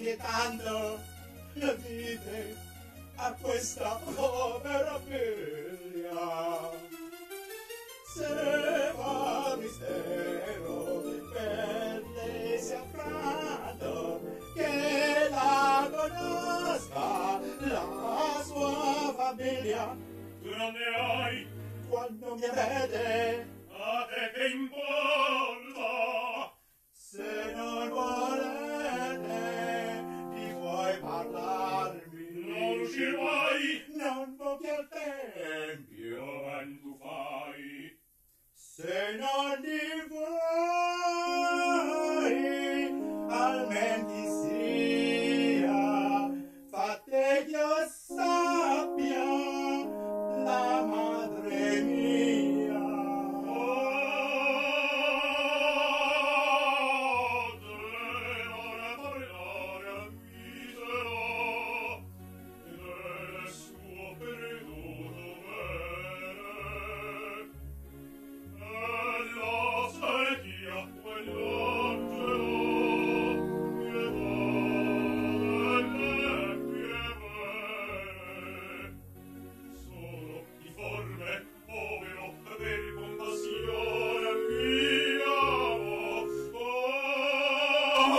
vietando la vita a questa povera figlia. Se fa mistero per lei sia prato che la conosca la sua famiglia. Tu non ne hai quando mi vede a te che importa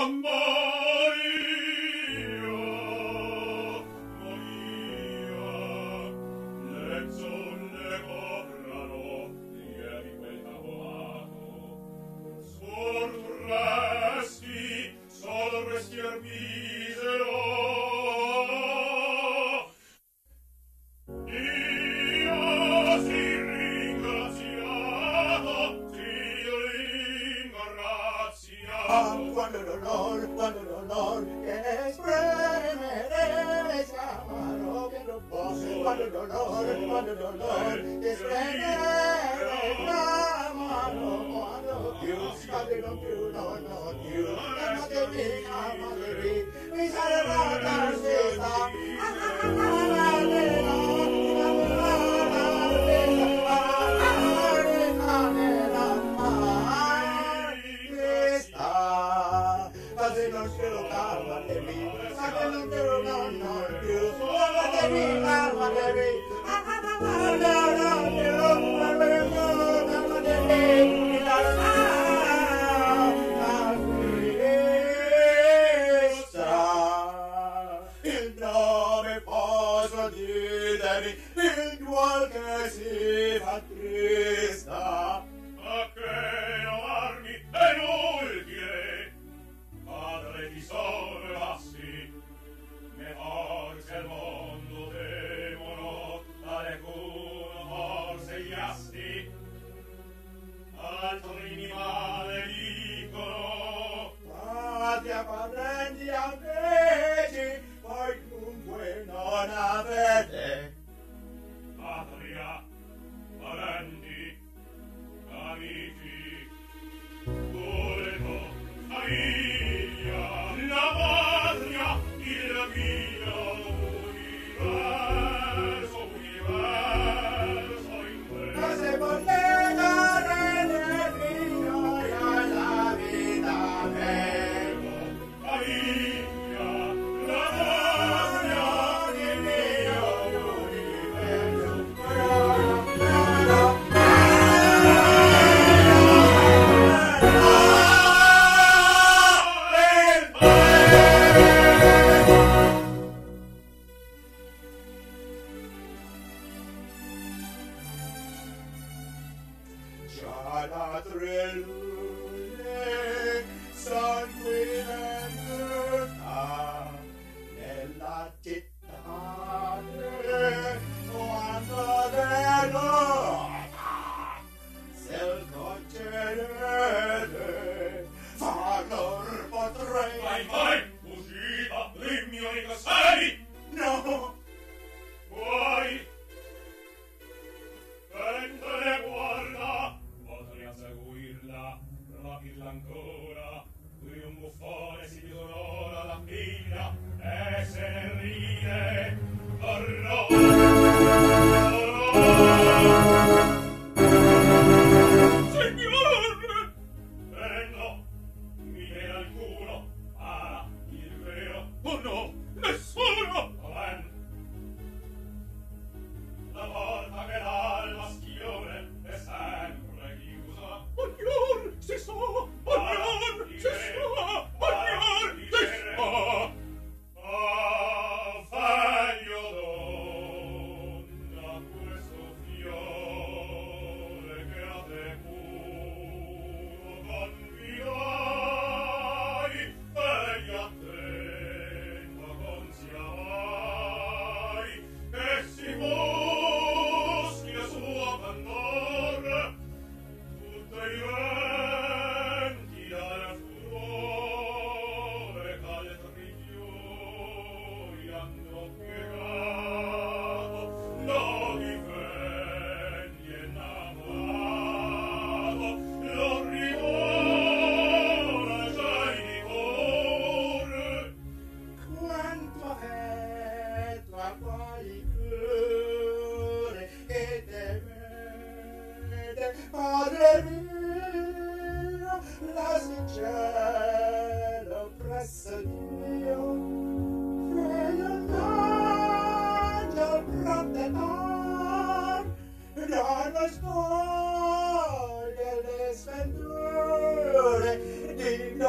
Mamma! Dieu, il doit que c'est patrice. me. alla trelune sanguine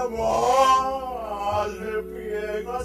moa le priego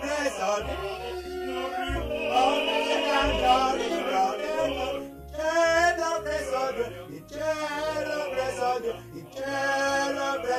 Praise our.